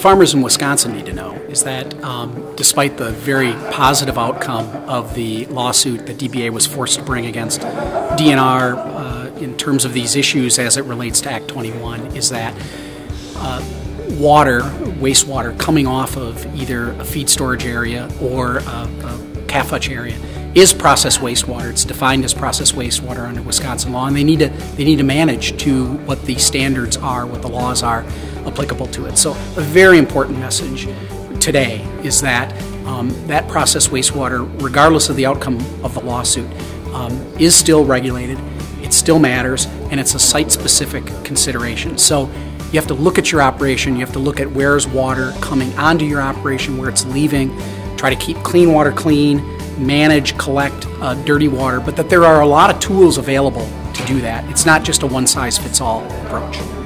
farmers in Wisconsin need to know is that um, despite the very positive outcome of the lawsuit that DBA was forced to bring against DNR uh, in terms of these issues as it relates to Act 21, is that uh, water, wastewater coming off of either a feed storage area or a, a calf hutch area is processed wastewater. It's defined as processed wastewater under Wisconsin law, and they need to they need to manage to what the standards are, what the laws are applicable to it. So a very important message today is that um, that processed wastewater, regardless of the outcome of the lawsuit, um, is still regulated. It still matters, and it's a site-specific consideration. So you have to look at your operation. You have to look at where's water coming onto your operation, where it's leaving. Try to keep clean water clean manage, collect uh, dirty water, but that there are a lot of tools available to do that. It's not just a one size fits all approach.